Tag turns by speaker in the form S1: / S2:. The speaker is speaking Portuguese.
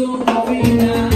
S1: Sou novinha.